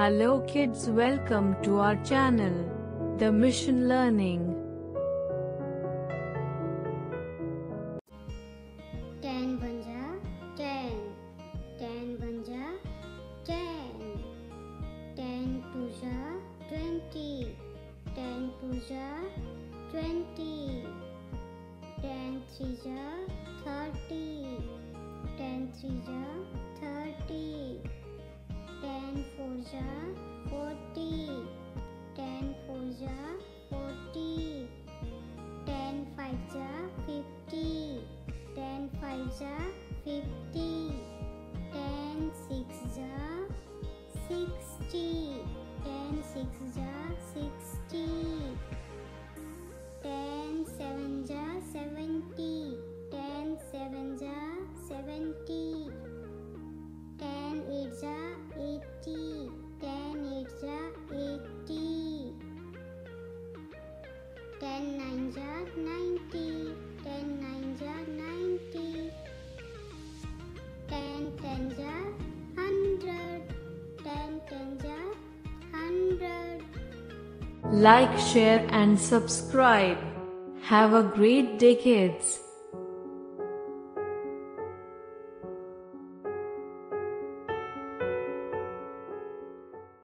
Hello kids welcome to our channel, The Mission Learning. Ten banja, ten. Ten banja, ten. Ten puja, twenty. Ten puja, twenty. Ten threeja, thirty. Ten threeja, thirty. 50. 10 6 60. 10 6 60. 10 7 70. 10 7 70. 10 8 80. 10 8 80. 10 9 90. 10 9 90. hundred. Hundred. Like, share and subscribe. Have a great day kids.